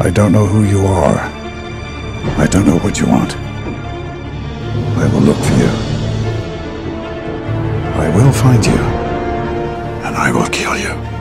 I don't know who you are. I don't know what you want. I will look for you. I will find you. And I will kill you.